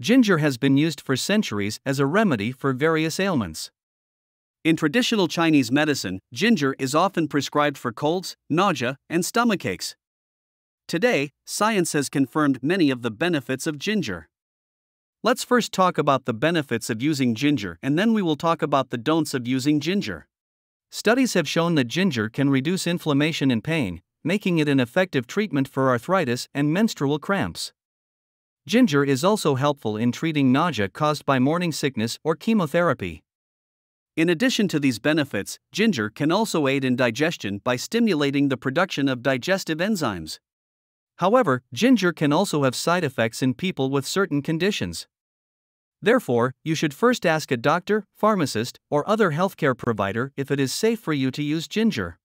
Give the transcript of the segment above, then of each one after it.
Ginger has been used for centuries as a remedy for various ailments. In traditional Chinese medicine, ginger is often prescribed for colds, nausea, and stomachaches. Today, science has confirmed many of the benefits of ginger. Let's first talk about the benefits of using ginger and then we will talk about the don'ts of using ginger. Studies have shown that ginger can reduce inflammation and pain, making it an effective treatment for arthritis and menstrual cramps. Ginger is also helpful in treating nausea caused by morning sickness or chemotherapy. In addition to these benefits, ginger can also aid in digestion by stimulating the production of digestive enzymes. However, ginger can also have side effects in people with certain conditions. Therefore, you should first ask a doctor, pharmacist, or other healthcare provider if it is safe for you to use ginger.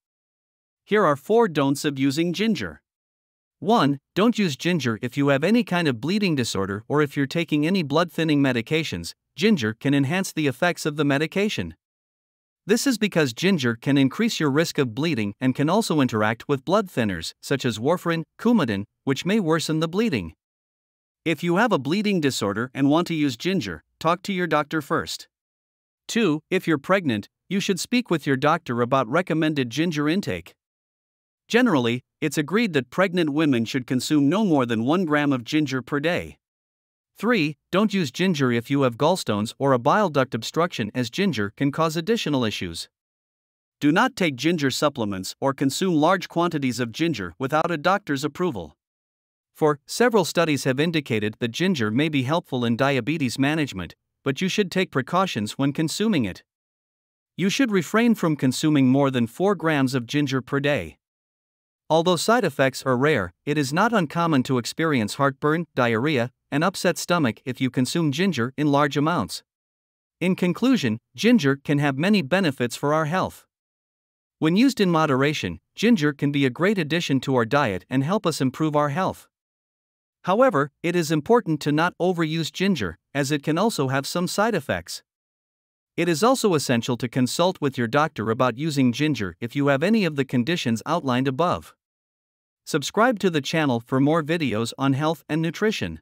Here are four don'ts of using ginger. 1. Don't use ginger if you have any kind of bleeding disorder or if you're taking any blood thinning medications. Ginger can enhance the effects of the medication. This is because ginger can increase your risk of bleeding and can also interact with blood thinners, such as warfarin, Coumadin, which may worsen the bleeding. If you have a bleeding disorder and want to use ginger, talk to your doctor first. 2. If you're pregnant, you should speak with your doctor about recommended ginger intake. Generally, it's agreed that pregnant women should consume no more than 1 gram of ginger per day. 3. Don't use ginger if you have gallstones or a bile duct obstruction, as ginger can cause additional issues. Do not take ginger supplements or consume large quantities of ginger without a doctor's approval. For, several studies have indicated that ginger may be helpful in diabetes management, but you should take precautions when consuming it. You should refrain from consuming more than 4 grams of ginger per day. Although side effects are rare, it is not uncommon to experience heartburn, diarrhea, and upset stomach if you consume ginger in large amounts. In conclusion, ginger can have many benefits for our health. When used in moderation, ginger can be a great addition to our diet and help us improve our health. However, it is important to not overuse ginger, as it can also have some side effects. It is also essential to consult with your doctor about using ginger if you have any of the conditions outlined above. Subscribe to the channel for more videos on health and nutrition.